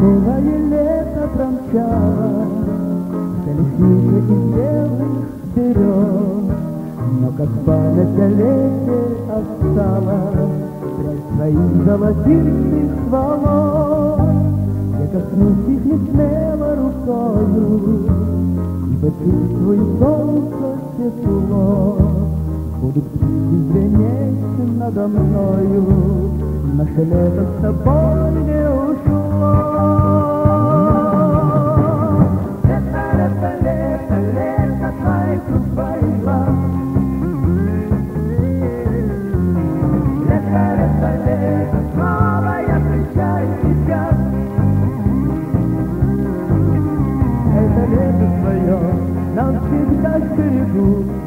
Новое лето промчало, Колесница из белых берез, Но как память о лете осталась Прядь своих золотистых волос. Я коснусь их не смело рукою И почувствую солнце тепло. Будут птицы звенеть надо мною, Наше лето с тобой не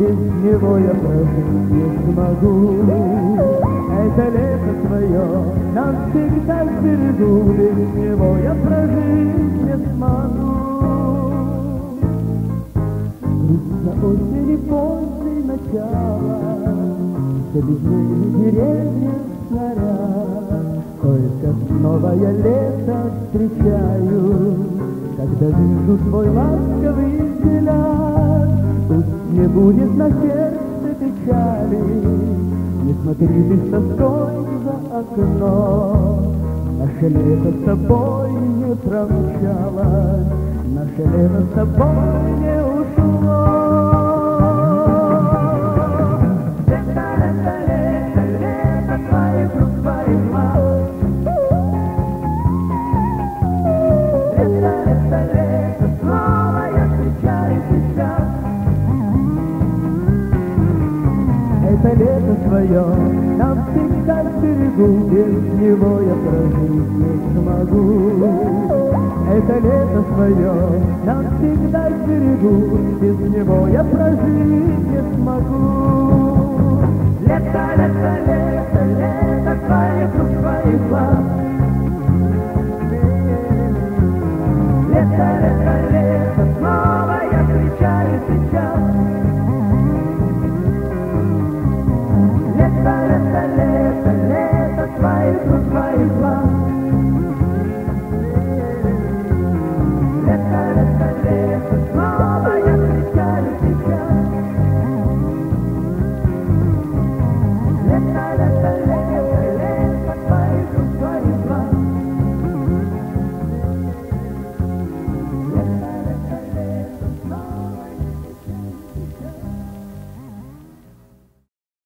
Без него я прожить не смогу. Свое навсегда стерегу, Без него я прожить не смогу. Грустно осени после начала, Все безлюдные деревья снаряд, Только снова я лето встречаю, Когда вижу твой ласковый взгляд. Пусть не будет на сердце печали, смотри ты с тоской за окно. Наше лето с тобой не промчалось, Наше лето с тобой не ушло. это лето свое, твое навсегда сберегу, без него я прожить не смогу. Это лето свое, твое навсегда сберегу, без него я прожить не смогу. Лето, лето, лето, лето, твои круг твоих глаз. Лето, лето, лето, снова я встречаю тебя.